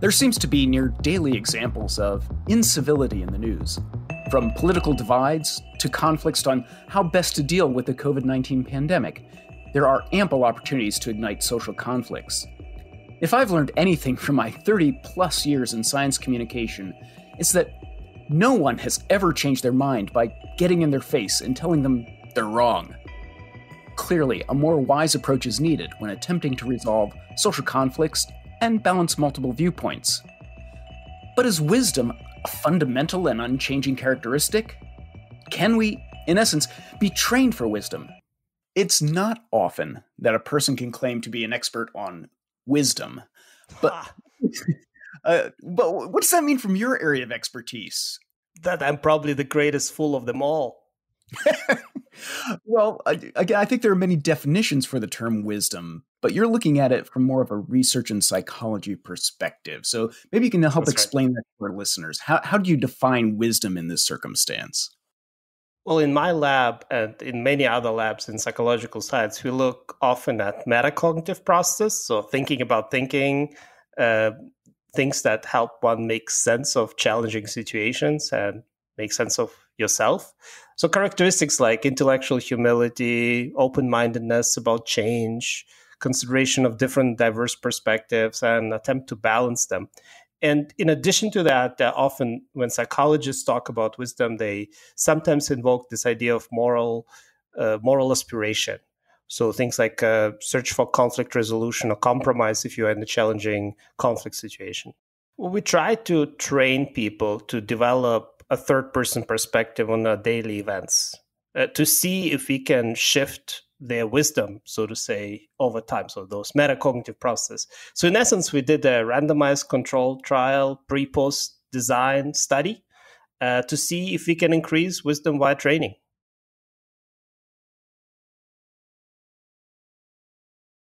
There seems to be near daily examples of incivility in the news, from political divides to conflicts on how best to deal with the COVID 19 pandemic. There are ample opportunities to ignite social conflicts. If I've learned anything from my 30 plus years in science communication, it's that no one has ever changed their mind by getting in their face and telling them they're wrong. Clearly, a more wise approach is needed when attempting to resolve social conflicts and balance multiple viewpoints. But is wisdom a fundamental and unchanging characteristic? Can we, in essence, be trained for wisdom? It's not often that a person can claim to be an expert on wisdom, but. Uh, but what does that mean from your area of expertise? That I'm probably the greatest fool of them all. well, again, I think there are many definitions for the term wisdom, but you're looking at it from more of a research and psychology perspective. So maybe you can help That's explain right. that to our listeners. How, how do you define wisdom in this circumstance? Well, in my lab and in many other labs in psychological science, we look often at metacognitive process. So thinking about thinking, uh, things that help one make sense of challenging situations and make sense of yourself. So characteristics like intellectual humility, open-mindedness about change, consideration of different diverse perspectives and attempt to balance them. And in addition to that, uh, often when psychologists talk about wisdom, they sometimes invoke this idea of moral uh, moral aspiration. So things like uh, search for conflict resolution or compromise if you're in a challenging conflict situation. We try to train people to develop a third person perspective on daily events uh, to see if we can shift their wisdom, so to say, over time. So those metacognitive process. So in essence, we did a randomized control trial, pre-post design study uh, to see if we can increase wisdom while training.